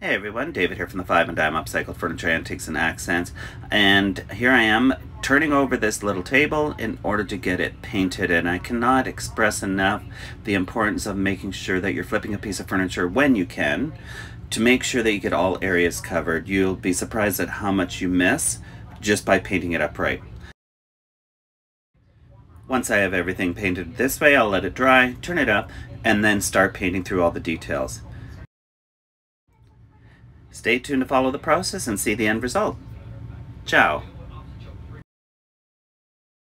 Hey everyone, David here from the Five and Dime Upcycled Furniture Antiques and Accents. And here I am turning over this little table in order to get it painted. And I cannot express enough the importance of making sure that you're flipping a piece of furniture when you can to make sure that you get all areas covered. You'll be surprised at how much you miss just by painting it upright. Once I have everything painted this way, I'll let it dry, turn it up, and then start painting through all the details. Stay tuned to follow the process and see the end result. Ciao.